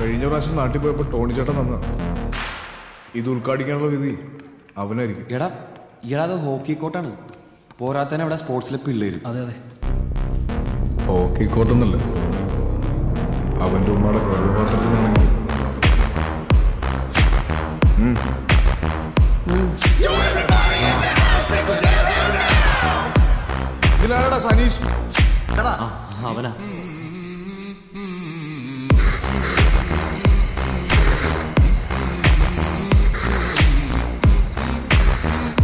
കഴിഞ്ഞ പ്രാവശ്യം നാട്ടിൽ പോയപ്പോ ടോണി ചേട്ടൻ തന്ന ഇത് ഉദ്ഘാടിക്കാനുള്ള വിധി അവനായിരിക്കും. എടാ എടാ അത് ഹോക്കി കോട്ടാണ് പോരാത്തന്നെ അവിടെ സ്പോർട്സിലെ പിള്ളേര്. അതെ അതെ. ഹോക്കി കോട്ടെന്നല്ല അവന്റെ ഉമ്മയുടെ ഗർഭപാത്രത്തിനാണെങ്കിൽ. ഇതിലാരടാ സനീഷ്? അവനാ.